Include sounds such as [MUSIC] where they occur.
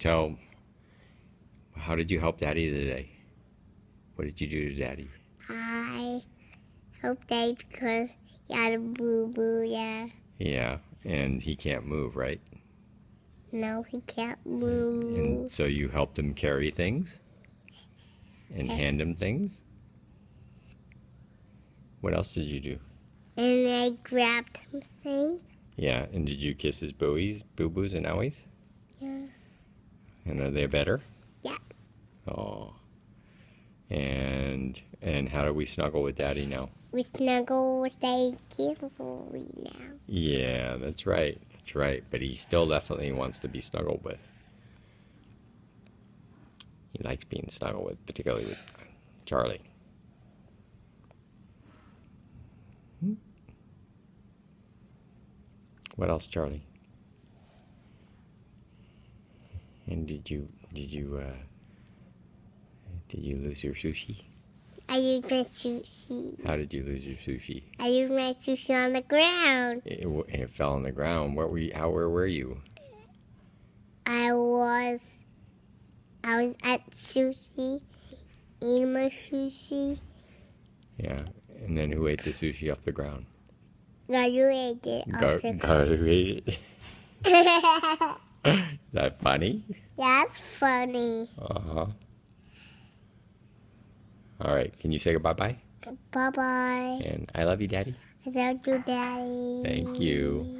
tell? How did you help Daddy today? What did you do to Daddy? I hope Daddy because he had a boo boo, yeah. Yeah, and he can't move, right? No, he can't move. And so you helped him carry things and hand him things. What else did you do? And I grabbed him things. Yeah, and did you kiss his buoys, boo boos, and owies? And are they better? Yeah. Oh. And and how do we snuggle with Daddy now? We snuggle, stay carefully now. Yeah, that's right. That's right. But he still definitely wants to be snuggled with. He likes being snuggled with, particularly with Charlie. Hmm? What else, Charlie? And did you did you uh, did you lose your sushi? I used my sushi. How did you lose your sushi? I used my sushi on the ground. It, it fell on the ground. What were you? How? Where were you? I was I was at sushi, eating my sushi. Yeah. And then who ate the sushi off the ground? You ate it. Gar- off the- Gar- ate it? [LAUGHS] Is that funny? That's funny. Uh huh. All right. Can you say goodbye bye? Bye bye. And I love you, Daddy. I love you, Daddy. Thank you.